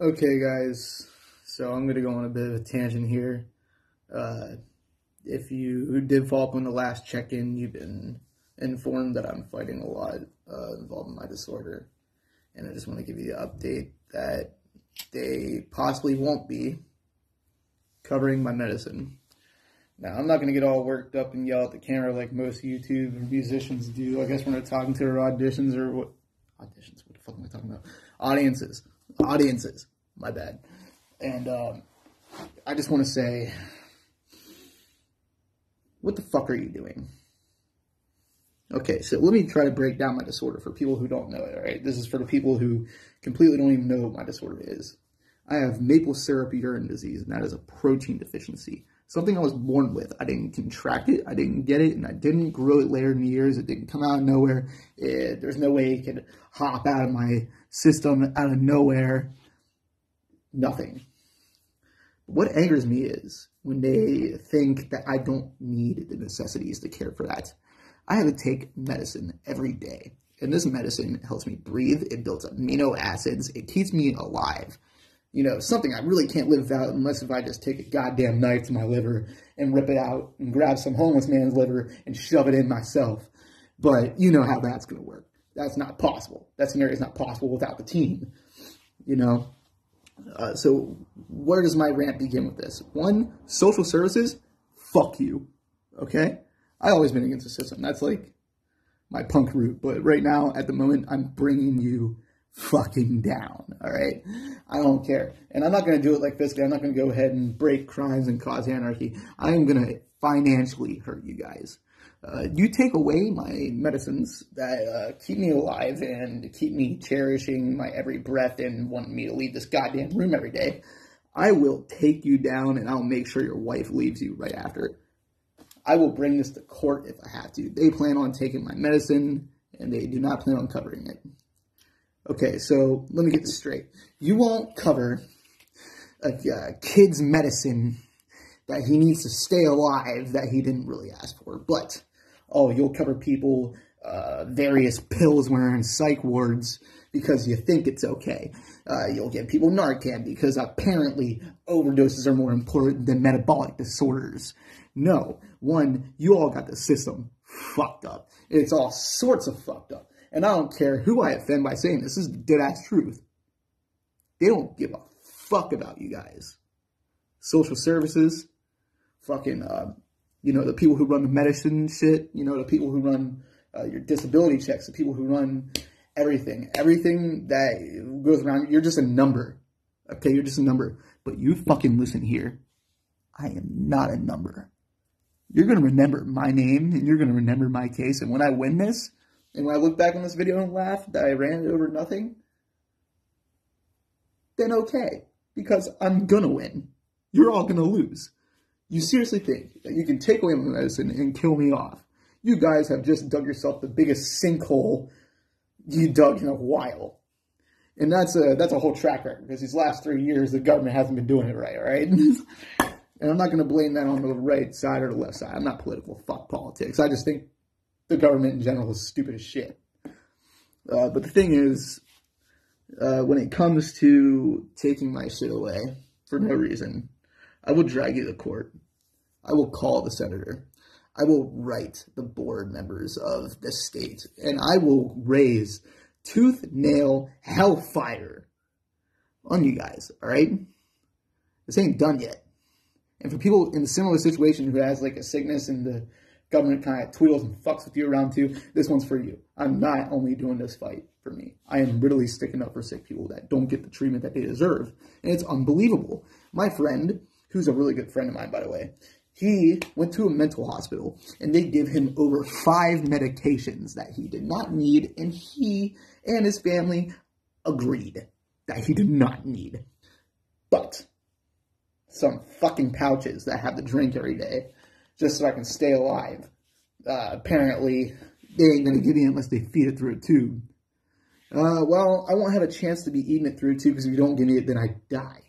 Okay, guys, so I'm going to go on a bit of a tangent here. Uh, if you did follow up on the last check in, you've been informed that I'm fighting a lot uh, involved in my disorder. And I just want to give you the update that they possibly won't be covering my medicine. Now, I'm not going to get all worked up and yell at the camera like most YouTube musicians do. I guess when they're talking to their auditions or what? Auditions? What the fuck am I talking about? Audiences audiences. My bad. And um, I just want to say, what the fuck are you doing? Okay, so let me try to break down my disorder for people who don't know it, all right? This is for the people who completely don't even know what my disorder is. I have maple syrup urine disease, and that is a protein deficiency. Something I was born with. I didn't contract it, I didn't get it, and I didn't grow it later in the years. It didn't come out of nowhere. It, there's no way it could hop out of my system out of nowhere. Nothing. What angers me is when they think that I don't need the necessities to care for that. I have to take medicine every day. And this medicine helps me breathe. It builds up amino acids. It keeps me alive you know, something I really can't live without unless if I just take a goddamn knife to my liver and rip it out and grab some homeless man's liver and shove it in myself. But you know how that's going to work. That's not possible. That scenario is not possible without the team, you know. Uh, so where does my rant begin with this? One, social services, fuck you, okay? I always been against the system. That's like my punk route. But right now, at the moment, I'm bringing you fucking down. All right. I don't care. And I'm not going to do it like physically. I'm not going to go ahead and break crimes and cause anarchy. I am going to financially hurt you guys. Uh, you take away my medicines that uh, keep me alive and keep me cherishing my every breath and wanting me to leave this goddamn room every day. I will take you down and I'll make sure your wife leaves you right after. I will bring this to court if I have to. They plan on taking my medicine and they do not plan on covering it. Okay, so let me get this straight. You won't cover a, a kid's medicine that he needs to stay alive that he didn't really ask for, but oh, you'll cover people uh, various pills when they're in psych wards because you think it's okay. Uh, you'll give people Narcan because apparently overdoses are more important than metabolic disorders. No, one, you all got the system fucked up. It's all sorts of fucked up. And I don't care who I offend by saying this. This is dead ass truth. They don't give a fuck about you guys. Social services, fucking, uh, you know, the people who run the medicine shit, you know, the people who run uh, your disability checks, the people who run everything, everything that goes around, you're just a number. Okay, you're just a number. But you fucking listen here. I am not a number. You're going to remember my name and you're going to remember my case. And when I win this, and when I look back on this video and laugh that I ran it over nothing, then okay, because I'm gonna win. You're all gonna lose. You seriously think that you can take away my medicine and kill me off? You guys have just dug yourself the biggest sinkhole you dug in a while. And that's a that's a whole track record because these last three years the government hasn't been doing it right, right? and I'm not going to blame that on the right side or the left side. I'm not political. Fuck politics. I just think the government in general is stupid as shit. Uh, but the thing is, uh, when it comes to taking my shit away for no reason, I will drag you to court. I will call the senator. I will write the board members of the state, and I will raise tooth nail hellfire on you guys, all right? This ain't done yet. And for people in a similar situation who has like a sickness and the government kind of tweedles and fucks with you around too, this one's for you. I'm not only doing this fight for me. I am literally sticking up for sick people that don't get the treatment that they deserve. And it's unbelievable. My friend, who's a really good friend of mine, by the way, he went to a mental hospital and they give him over five medications that he did not need. And he and his family agreed that he did not need. But some fucking pouches that have the drink every day just so I can stay alive. Uh, apparently, they ain't gonna give me unless they feed it through a tube. Uh, well, I won't have a chance to be eating it through a tube because if you don't give me it, then I die.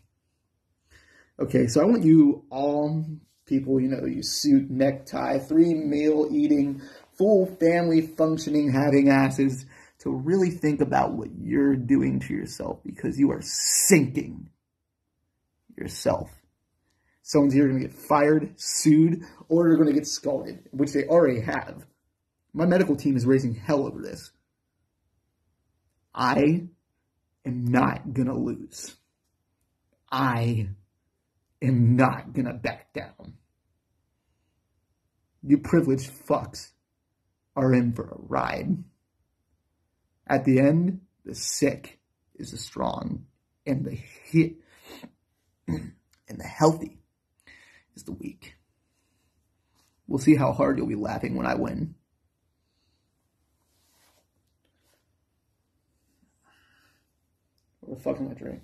Okay, so I want you all people, you know, you suit, necktie, three meal eating, full family functioning, having asses to really think about what you're doing to yourself because you are sinking yourself. Someone's either going to get fired, sued, or they're going to get scalded, which they already have. My medical team is raising hell over this. I am not going to lose. I am not going to back down. You privileged fucks are in for a ride. At the end, the sick is the strong, and the hit and the healthy is the weak. We'll see how hard you'll be laughing when I win. What the fuck am I drink?